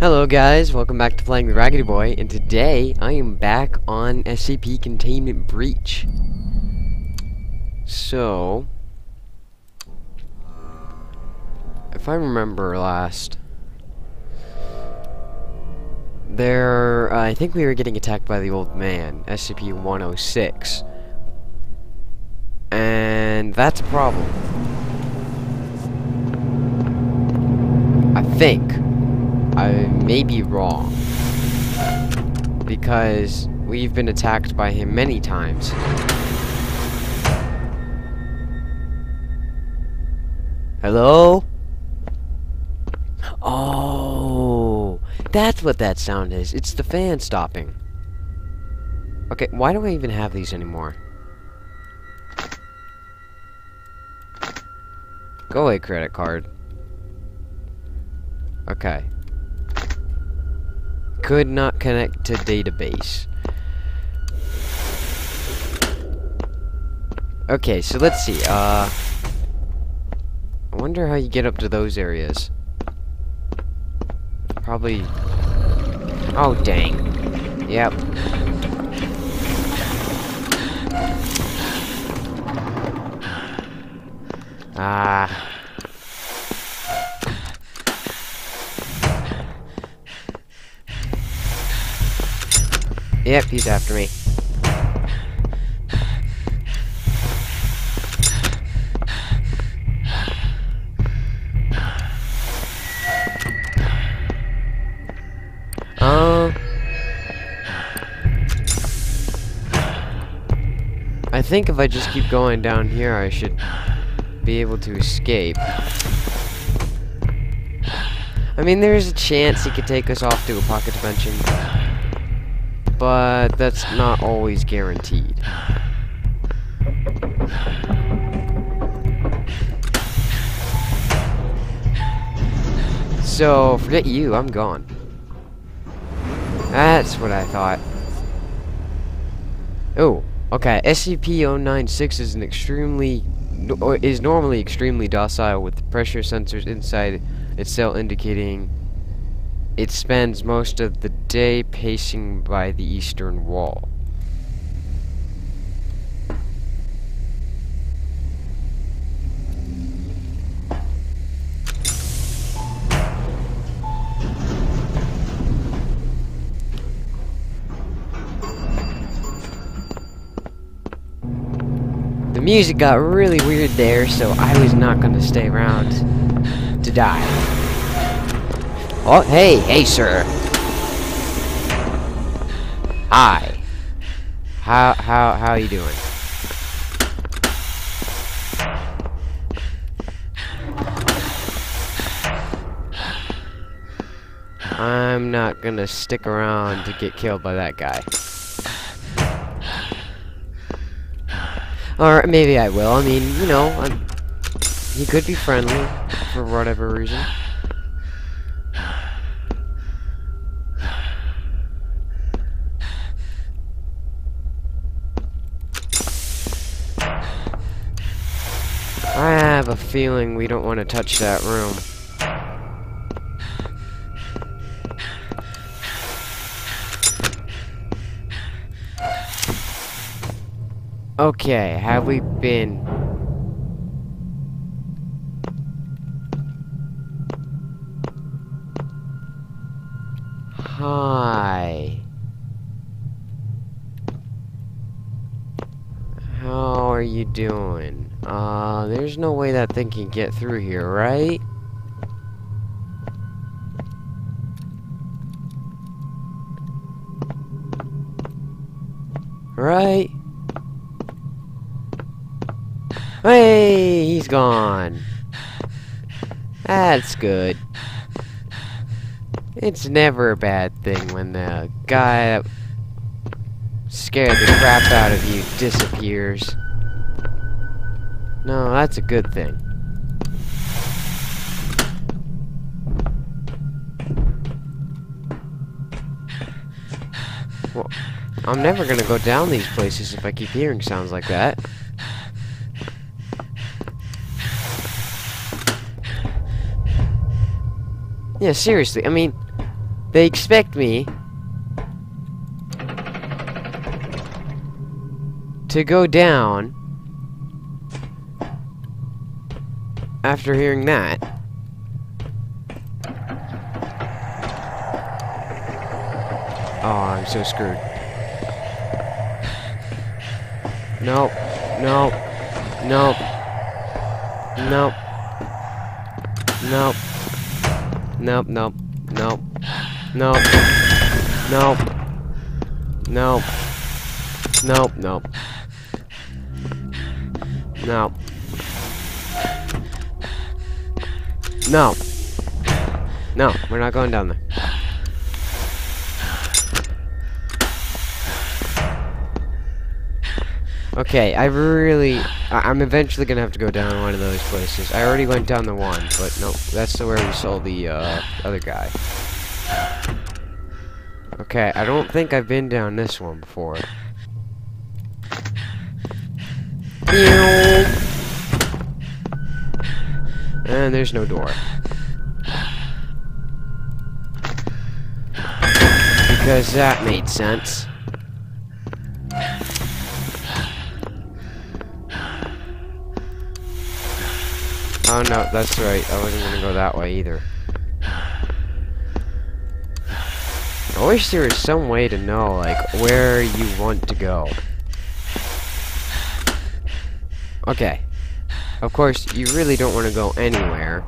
Hello guys, welcome back to playing the Raggedy Boy, and today I am back on SCP Containment Breach. So, if I remember last, there, uh, I think we were getting attacked by the old man, SCP-106, and that's a problem. I think. I may be wrong. Because we've been attacked by him many times. Hello? Oh, that's what that sound is. It's the fan stopping. Okay, why do I even have these anymore? Go away, credit card. Okay. Could not connect to database. Okay, so let's see, uh... I wonder how you get up to those areas. Probably... Oh, dang. Yep. Ah... Yep, he's after me. Um... I think if I just keep going down here, I should be able to escape. I mean, there is a chance he could take us off to a pocket dimension but that's not always guaranteed. So, forget you, I'm gone. That's what I thought. Oh, okay. SCP-096 is an extremely is normally extremely docile with pressure sensors inside its cell indicating it spends most of the day pacing by the eastern wall. The music got really weird there, so I was not going to stay around to die. Oh, hey, hey, sir. Hi. How, how, how are you doing? I'm not gonna stick around to get killed by that guy. Or maybe I will. I mean, you know, I'm, he could be friendly for whatever reason. Have a feeling we don't want to touch that room. Okay, have we been... Hi. How are you doing? Uh, there's no way that thing can get through here, right? Right? Hey, he's gone. That's good. It's never a bad thing when the guy that scared the crap out of you disappears. No, that's a good thing. Well, I'm never gonna go down these places if I keep hearing sounds like that. Yeah, seriously, I mean, They expect me to go down after hearing that. Oh, I'm so screwed. Nope. Nope. Nope. Nope. Nope. Nope, nope. Nope. Nope. Nope. Nope. Nope, nope. No. No. No, we're not going down there. Okay, I really... I am eventually gonna have to go down one of those places. I already went down the one, but no, that's the where we saw the, uh, other guy. Okay, I don't think I've been down this one before. And there's no door. Because that made sense. Oh no, that's right. I wasn't gonna go that way either. I wish there was some way to know, like, where you want to go. Okay. Of course, you really don't want to go anywhere.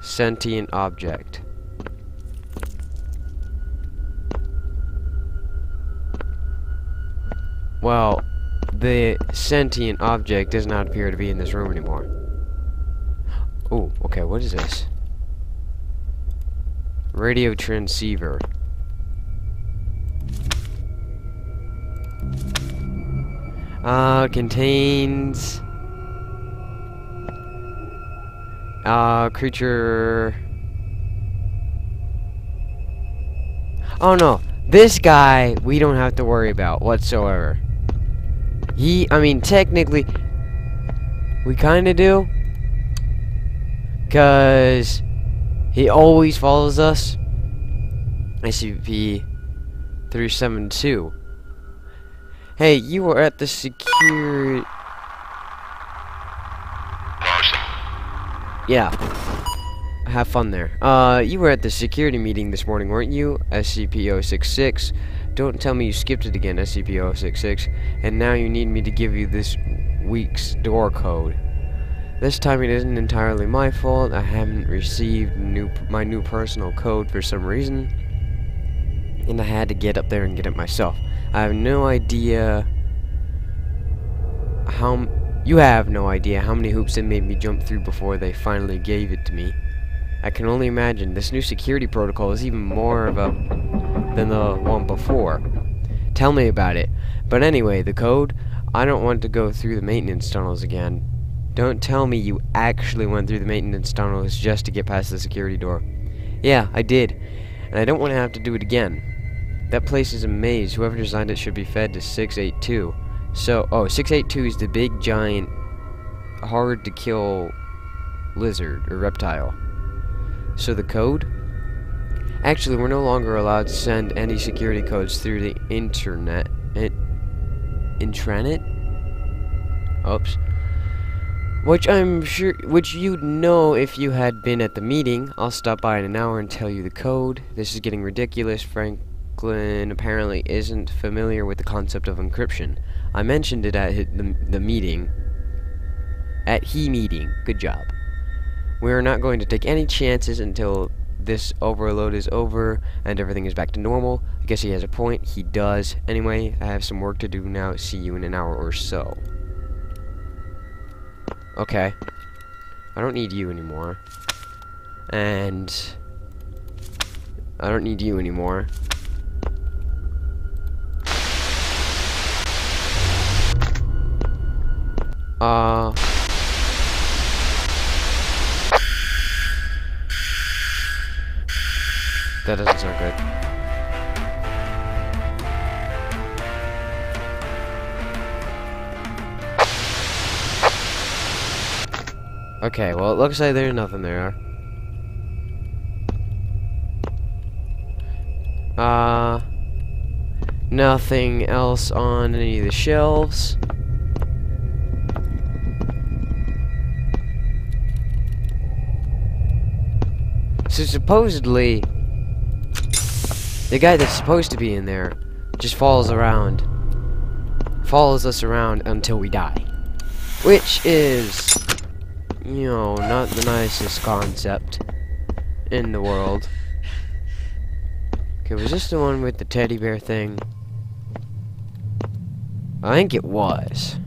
Sentient object. Well, the sentient object does not appear to be in this room anymore. Oh, okay, what is this? Radio transceiver. Uh, contains... Uh, creature... Oh no, this guy we don't have to worry about whatsoever. He, I mean, technically, we kind of do. Because he always follows us. SCP-372. Hey, you were at the security... Yeah. Have fun there. Uh, you were at the security meeting this morning, weren't you? SCP-066. Don't tell me you skipped it again, SCP-066. And now you need me to give you this week's door code. This time it isn't entirely my fault. I haven't received new my new personal code for some reason. And I had to get up there and get it myself. I have no idea how... You have no idea how many hoops they made me jump through before they finally gave it to me. I can only imagine. This new security protocol is even more of a... than the one before. Tell me about it. But anyway, the code... I don't want to go through the maintenance tunnels again. Don't tell me you actually went through the maintenance tunnels just to get past the security door. Yeah, I did. And I don't want to have to do it again. That place is a maze. Whoever designed it should be fed to 682. So, oh, 682 is the big, giant, hard to kill lizard or reptile. So the code? Actually, we're no longer allowed to send any security codes through the internet. It, intranet? Oops. Which I'm sure, which you'd know if you had been at the meeting. I'll stop by in an hour and tell you the code. This is getting ridiculous. Franklin apparently isn't familiar with the concept of encryption. I mentioned it at the, the meeting. At he meeting. Good job. We are not going to take any chances until this overload is over and everything is back to normal. I guess he has a point. He does. Anyway, I have some work to do now. See you in an hour or so. Okay. I don't need you anymore. And... I don't need you anymore. Uh... That doesn't sound good. Okay, well, it looks like there's nothing there. Uh, nothing else on any of the shelves. So supposedly, the guy that's supposed to be in there just follows around, follows us around until we die. Which is, you know, not the nicest concept in the world. Okay, was this the one with the teddy bear thing? I think it was.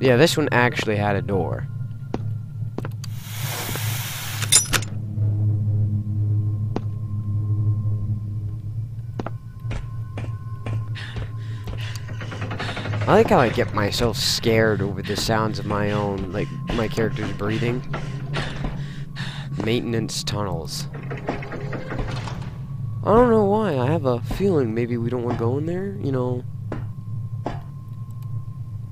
Yeah, this one actually had a door. I like how I get myself scared over the sounds of my own, like, my character's breathing. Maintenance tunnels. I don't know why, I have a feeling maybe we don't want to go in there, you know.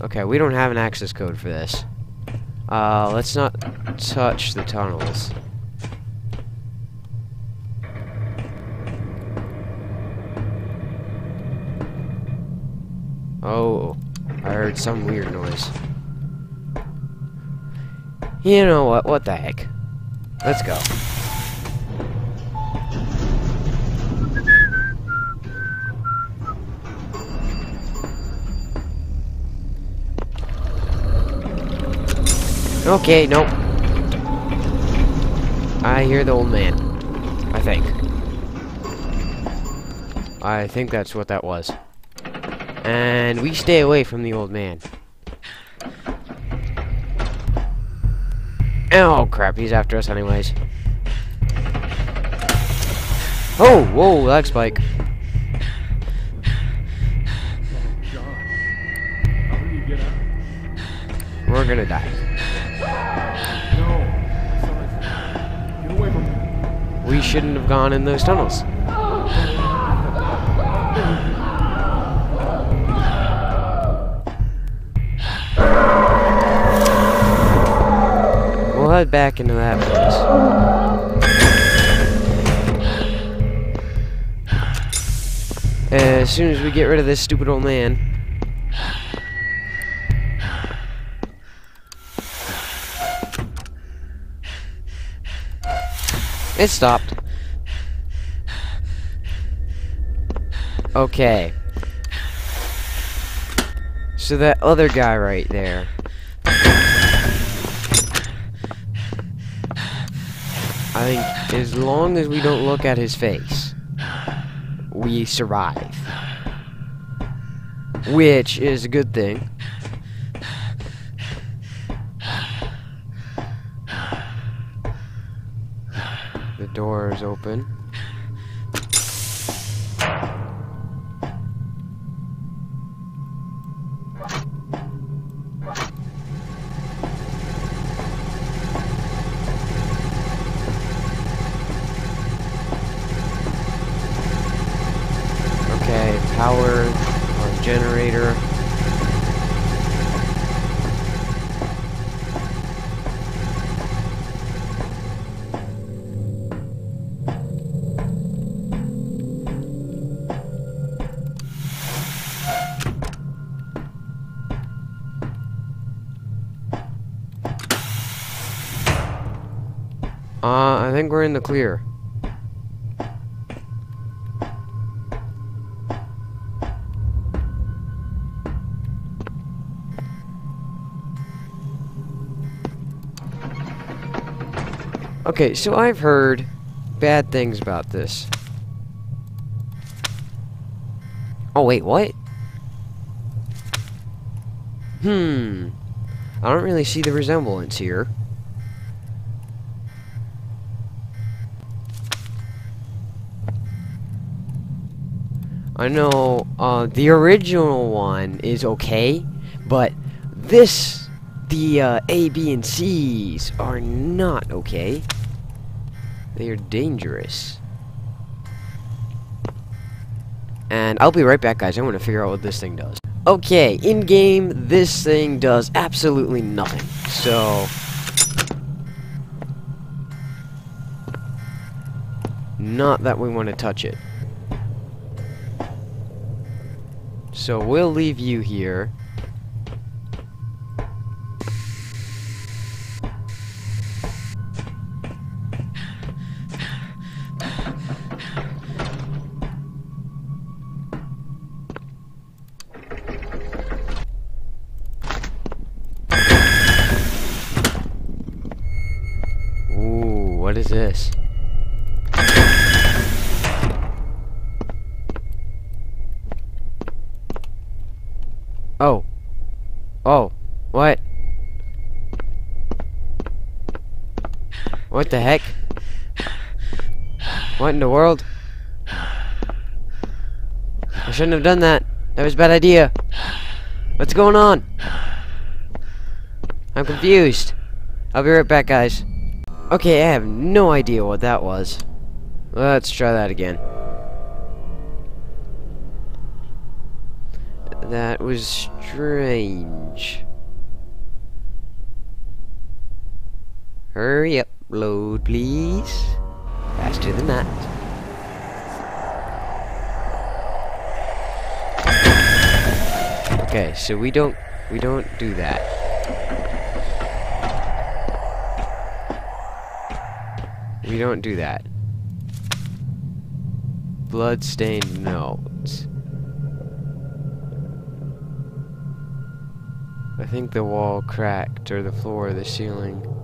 Okay, we don't have an access code for this. Uh, let's not touch the tunnels. Oh, I heard some weird noise. You know what? What the heck? Let's go. Okay, nope. I hear the old man. I think. I think that's what that was. And we stay away from the old man. Oh crap, he's after us anyways. Oh, whoa, lag spike. We're gonna die. We shouldn't have gone in those tunnels. We'll head back into that place. As soon as we get rid of this stupid old man. It stopped. Okay. So that other guy right there. I think as long as we don't look at his face, we survive. Which is a good thing. The door is open. Think we're in the clear. Okay, so I've heard bad things about this. Oh, wait, what? Hmm. I don't really see the resemblance here. I know uh, the original one is okay, but this, the uh, A, B, and C's are not okay. They are dangerous. And I'll be right back, guys. I want to figure out what this thing does. Okay, in-game, this thing does absolutely nothing. So... Not that we want to touch it. So we'll leave you here. What the heck? What in the world? I shouldn't have done that. That was a bad idea. What's going on? I'm confused. I'll be right back, guys. Okay, I have no idea what that was. Let's try that again. That was strange. Hurry up, load please. Faster than that. Okay, so we don't we don't do that. We don't do that. Bloodstained notes. I think the wall cracked or the floor or the ceiling.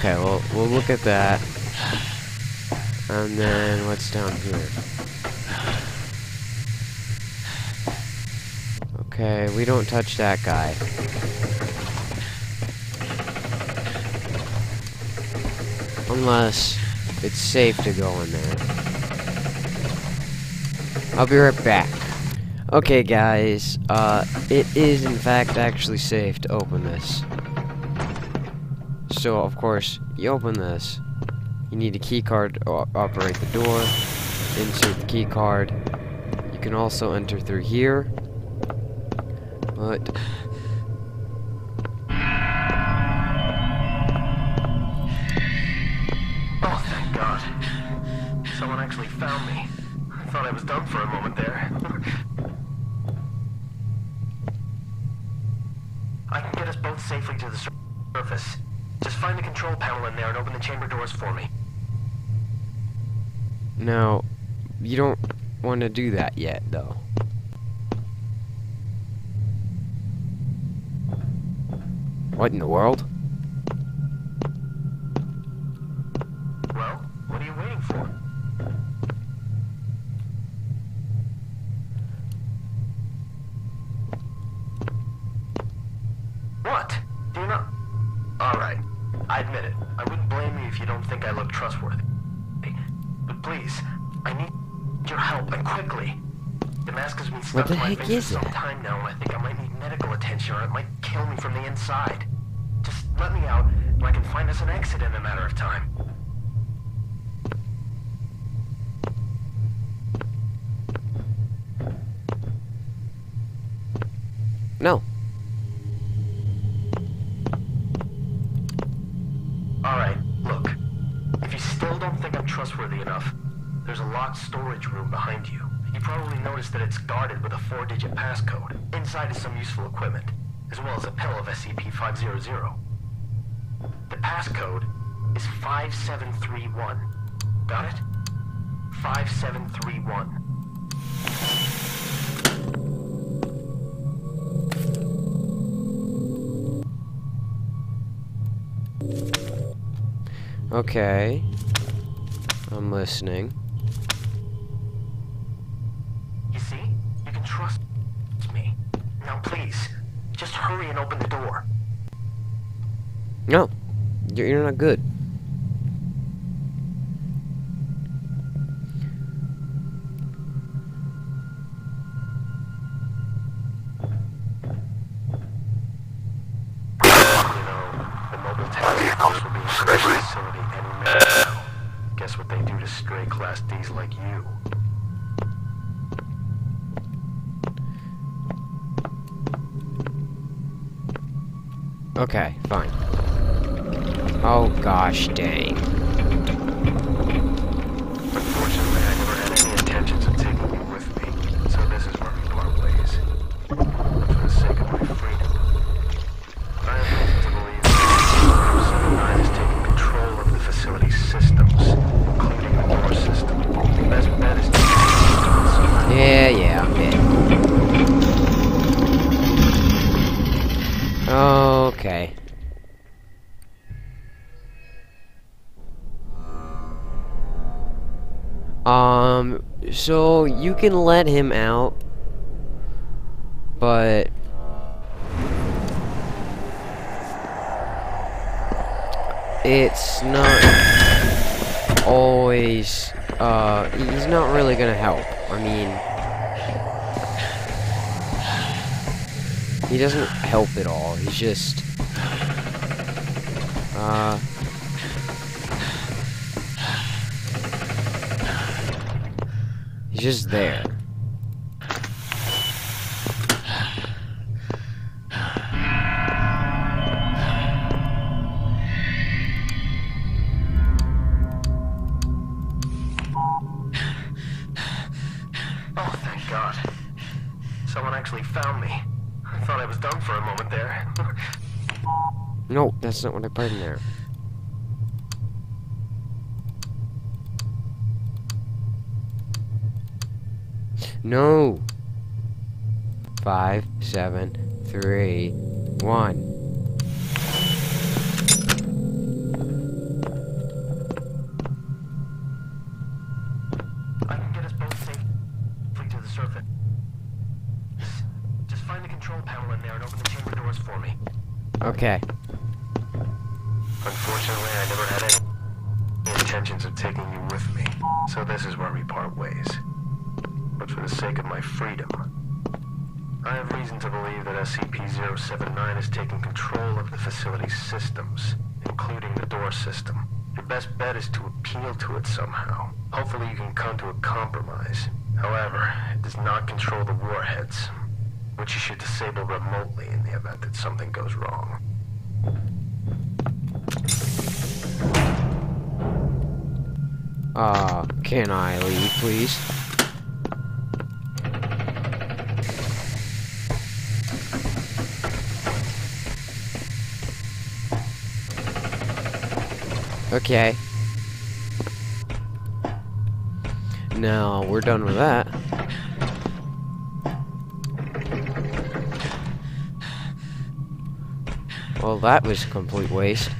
Okay, well, we'll look at that. And then what's down here? Okay, we don't touch that guy. Unless it's safe to go in there. I'll be right back. Okay, guys, uh, it is in fact actually safe to open this. So, of course, you open this. You need a key card to operate the door. Insert the key card. You can also enter through here. But Oh, thank God. Someone actually found me. I thought I was done for a moment there. I can get us both safely to the surface. Find the control panel in there and open the chamber doors for me. now, you don't want to do that yet, though. What in the world? Well, what are you waiting for? What? Do you not? Alright. I admit it. I wouldn't blame you if you don't think I look trustworthy. But please, I need your help, and quickly. The mask has been stuck What the to my heck face is for some time now, and I think I might need medical attention, or it might kill me from the inside. Just let me out, and I can find us an exit in a matter of time. No. Trustworthy enough, there's a locked storage room behind you. You probably noticed that it's guarded with a four-digit passcode. Inside is some useful equipment, as well as a pill of SCP-500. The passcode is 5731. Got it? 5731. Okay. I'm listening. You see? You can trust me. Now please, just hurry and open the door. No. You're, you're not good. Okay, fine. Oh gosh, dang. You can let him out, but it's not always, uh, he's not really gonna help. I mean, he doesn't help at all. He's just, uh, a moment there. No, that's not what I put in there. No. Five, seven, three, one. Should disable remotely in the event that something goes wrong. Uh, can I leave, please? Okay. Now, we're done with that. Well, that was a complete waste.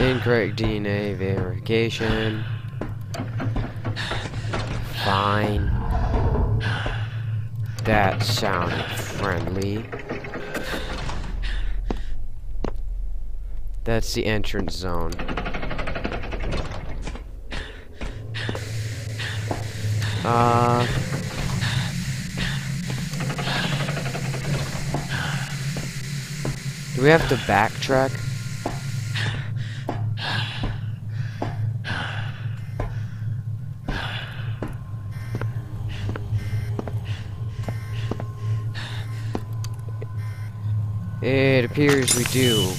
Incorrect DNA verification. Fine. That sounded friendly. That's the entrance zone. Uh. Do we have to backtrack? It appears we do.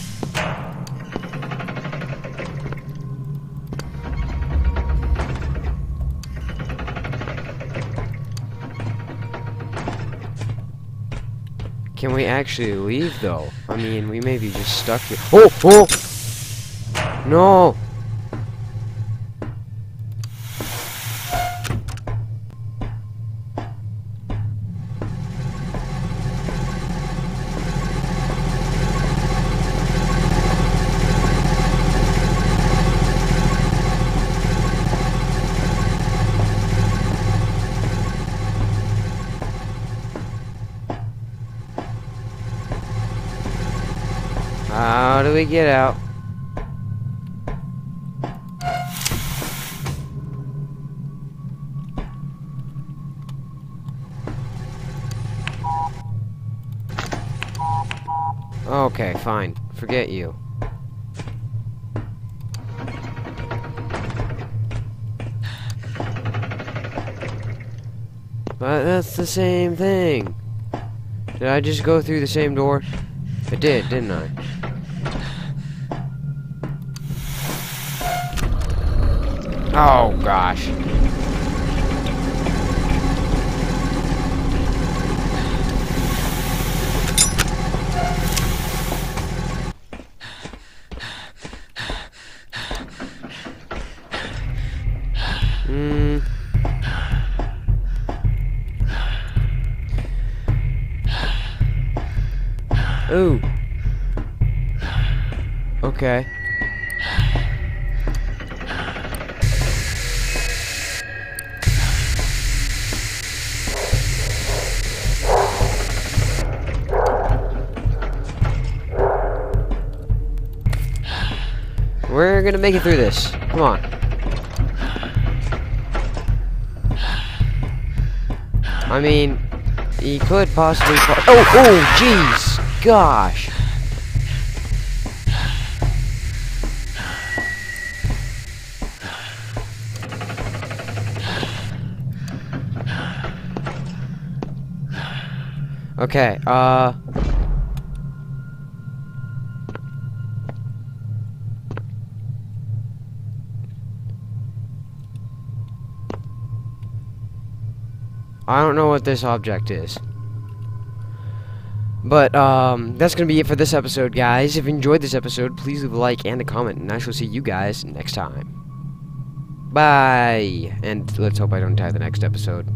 Can we actually leave though? I mean, we may be just stuck here. Oh! Oh! No! we get out. Okay, fine. Forget you. But that's the same thing. Did I just go through the same door? I did, didn't I? Oh gosh. Hmm. Ooh. Okay. Gonna make it through this. Come on. I mean, he could possibly. Po oh, oh, jeez, gosh. Okay, uh. I don't know what this object is. But, um, that's gonna be it for this episode, guys. If you enjoyed this episode, please leave a like and a comment, and I shall see you guys next time. Bye! And let's hope I don't die the next episode.